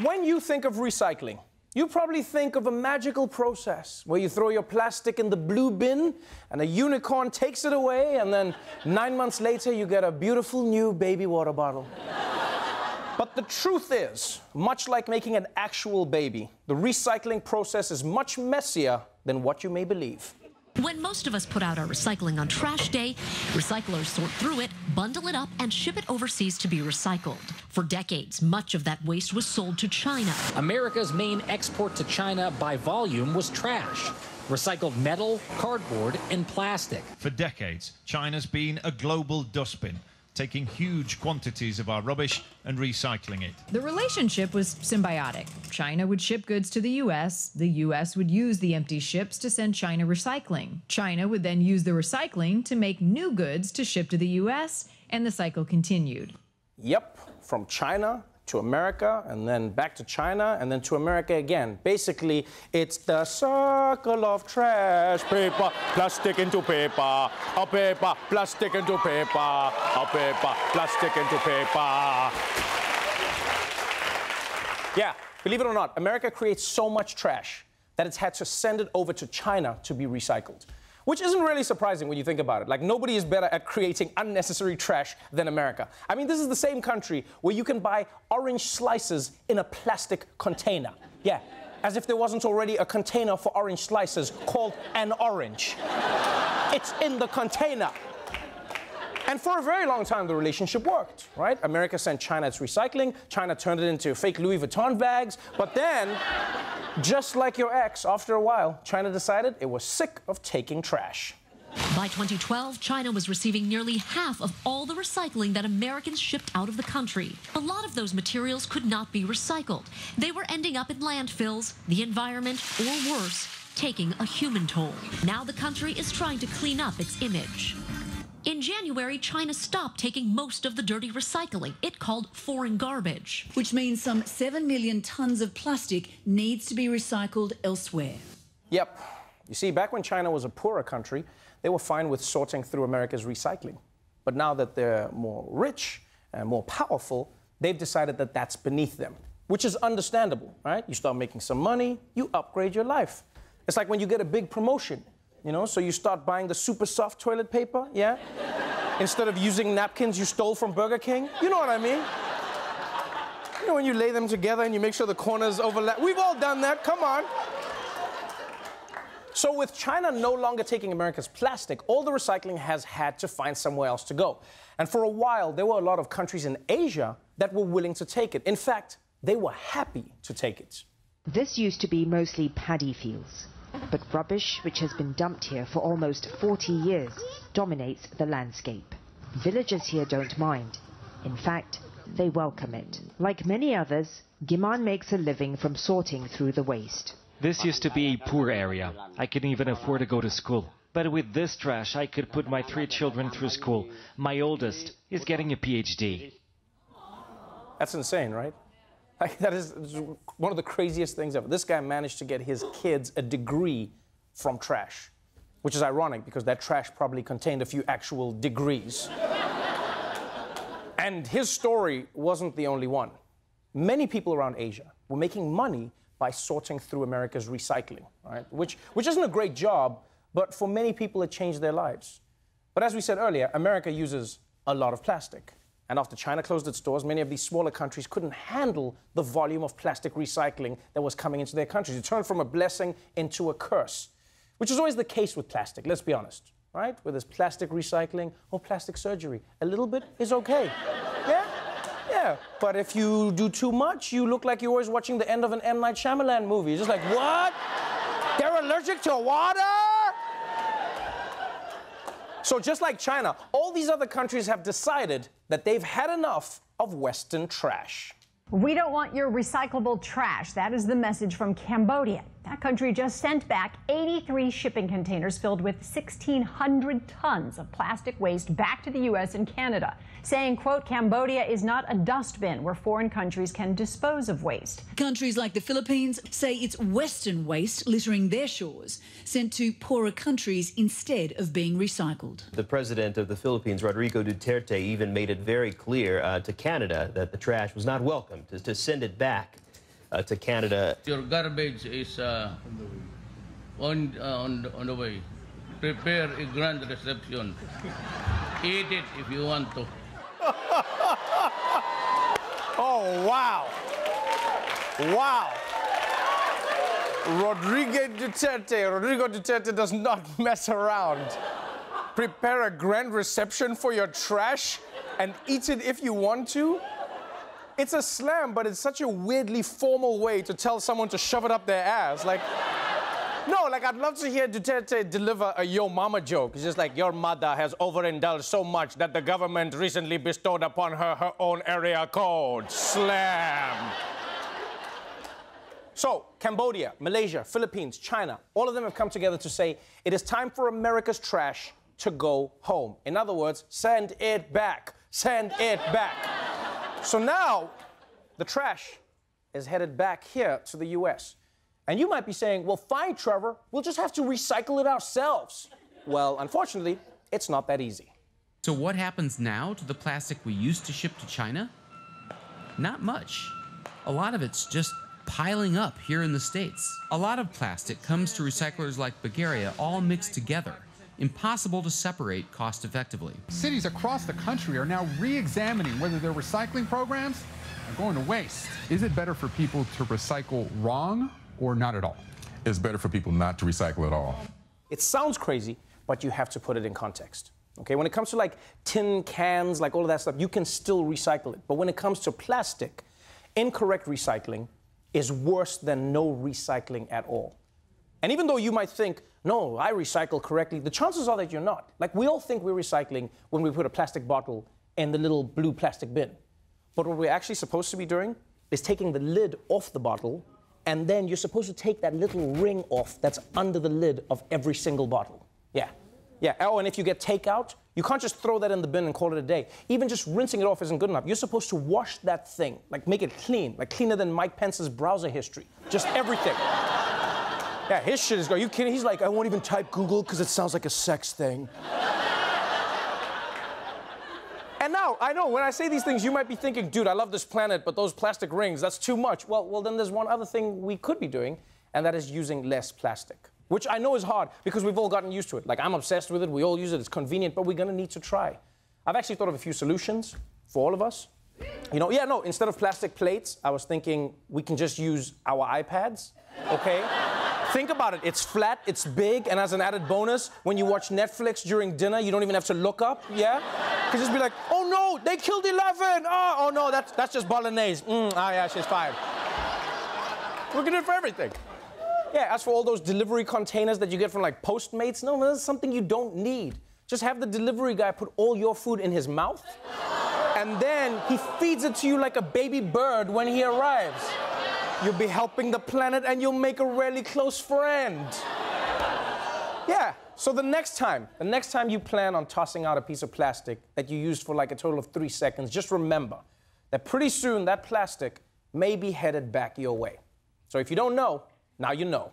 When you think of recycling, you probably think of a magical process where you throw your plastic in the blue bin and a unicorn takes it away, and then nine months later, you get a beautiful new baby water bottle. but the truth is, much like making an actual baby, the recycling process is much messier than what you may believe. When most of us put out our recycling on trash day, recyclers sort through it, bundle it up, and ship it overseas to be recycled. For decades, much of that waste was sold to China. America's main export to China by volume was trash. Recycled metal, cardboard, and plastic. For decades, China's been a global dustbin taking huge quantities of our rubbish and recycling it. The relationship was symbiotic. China would ship goods to the US, the US would use the empty ships to send China recycling. China would then use the recycling to make new goods to ship to the US, and the cycle continued. Yep, from China to America and then back to China and then to America again. Basically, it's the circle of trash. Paper, plastic into paper. A paper, plastic into paper. A paper, plastic into paper. Yeah, believe it or not, America creates so much trash that it's had to send it over to China to be recycled. Which isn't really surprising when you think about it. Like, nobody is better at creating unnecessary trash than America. I mean, this is the same country where you can buy orange slices in a plastic container. Yeah, as if there wasn't already a container for orange slices called an orange. it's in the container. And for a very long time, the relationship worked, right? America sent China its recycling. China turned it into fake Louis Vuitton bags. But then, just like your ex, after a while, China decided it was sick of taking trash. By 2012, China was receiving nearly half of all the recycling that Americans shipped out of the country. A lot of those materials could not be recycled. They were ending up in landfills, the environment, or worse, taking a human toll. Now the country is trying to clean up its image. In January, China stopped taking most of the dirty recycling it called foreign garbage. Which means some 7 million tons of plastic needs to be recycled elsewhere. Yep. You see, back when China was a poorer country, they were fine with sorting through America's recycling. But now that they're more rich and more powerful, they've decided that that's beneath them, which is understandable, right? You start making some money, you upgrade your life. It's like when you get a big promotion you know, so you start buying the super soft toilet paper, yeah? Instead of using napkins you stole from Burger King. You know what I mean? You know, when you lay them together and you make sure the corners overlap. We've all done that, come on. So, with China no longer taking America's plastic, all the recycling has had to find somewhere else to go. And for a while, there were a lot of countries in Asia that were willing to take it. In fact, they were happy to take it. This used to be mostly paddy fields but rubbish, which has been dumped here for almost 40 years, dominates the landscape. Villagers here don't mind. In fact, they welcome it. Like many others, Giman makes a living from sorting through the waste. This used to be a poor area. I couldn't even afford to go to school. But with this trash, I could put my three children through school. My oldest is getting a PhD. That's insane, right? Like, that is one of the craziest things ever. This guy managed to get his kids a degree from trash, which is ironic because that trash probably contained a few actual degrees. and his story wasn't the only one. Many people around Asia were making money by sorting through America's recycling, right? Which, which isn't a great job, but for many people it changed their lives. But as we said earlier, America uses a lot of plastic. And after China closed its doors, many of these smaller countries couldn't handle the volume of plastic recycling that was coming into their countries. It turned from a blessing into a curse, which is always the case with plastic, let's be honest, right? Whether it's plastic recycling or plastic surgery, a little bit is okay. Yeah? Yeah. But if you do too much, you look like you're always watching the end of an M. Night Shyamalan movie. Just like, what? They're allergic to water? So just like China, all these other countries have decided that they've had enough of Western trash. We don't want your recyclable trash. That is the message from Cambodia. That country just sent back 83 shipping containers filled with 1,600 tons of plastic waste back to the U.S. and Canada, saying, quote, Cambodia is not a dustbin where foreign countries can dispose of waste. Countries like the Philippines say it's Western waste littering their shores, sent to poorer countries instead of being recycled. The president of the Philippines, Rodrigo Duterte, even made it very clear uh, to Canada that the trash was not welcome, to, to send it back. Uh, to Canada. Your garbage is uh, on, uh, on, on the way. Prepare a grand reception. Eat it if you want to. oh, wow. Wow. Rodrigo Duterte. Rodrigo Duterte does not mess around. Prepare a grand reception for your trash and eat it if you want to. It's a slam, but it's such a weirdly formal way to tell someone to shove it up their ass. Like, no, like I'd love to hear Duterte deliver a yo mama joke. It's just like your mother has overindulged so much that the government recently bestowed upon her her own area code. Slam. So, Cambodia, Malaysia, Philippines, China, all of them have come together to say it is time for America's trash to go home. In other words, send it back. Send it back. So now, the trash is headed back here to the US. And you might be saying, well, fine, Trevor, we'll just have to recycle it ourselves. Well, unfortunately, it's not that easy. So, what happens now to the plastic we used to ship to China? Not much. A lot of it's just piling up here in the States. A lot of plastic comes to recyclers like Bulgaria all mixed together, impossible to separate cost effectively. Cities across the country are now re examining whether their recycling programs are going to waste. Is it better for people to recycle wrong or not at all? It's better for people not to recycle at all. It sounds crazy, but you have to put it in context. Okay, when it comes to like tin cans, like all of that stuff, you can still recycle it. But when it comes to plastic, incorrect recycling is worse than no recycling at all. And even though you might think, no, I recycle correctly, the chances are that you're not. Like we all think we're recycling when we put a plastic bottle in the little blue plastic bin. But what we're actually supposed to be doing is taking the lid off the bottle, and then you're supposed to take that little ring off that's under the lid of every single bottle. Yeah. Yeah. Oh, and if you get takeout, you can't just throw that in the bin and call it a day. Even just rinsing it off isn't good enough. You're supposed to wash that thing, like make it clean, like cleaner than Mike Pence's browser history. Just everything. Yeah, his shit is going. You kidding? He's like, I won't even type Google because it sounds like a sex thing. and now, I know when I say these things, you might be thinking, dude, I love this planet, but those plastic rings, that's too much. Well, well, then there's one other thing we could be doing, and that is using less plastic which I know is hard because we've all gotten used to it. Like, I'm obsessed with it, we all use it, it's convenient, but we're gonna need to try. I've actually thought of a few solutions for all of us. You know, yeah, no, instead of plastic plates, I was thinking we can just use our iPads, okay? Think about it. It's flat, it's big, and as an added bonus, when you watch Netflix during dinner, you don't even have to look up, yeah? You can just be like, oh no, they killed 11. Oh, oh no, that's, that's just bolognese. Mm, ah, yeah, she's five. We can do it for everything. Yeah, as for all those delivery containers that you get from like Postmates, no, that's something you don't need. Just have the delivery guy put all your food in his mouth, and then he feeds it to you like a baby bird when he arrives. You'll be helping the planet and you'll make a really close friend. Yeah, so the next time, the next time you plan on tossing out a piece of plastic that you used for like a total of three seconds, just remember that pretty soon that plastic may be headed back your way. So if you don't know, now you know.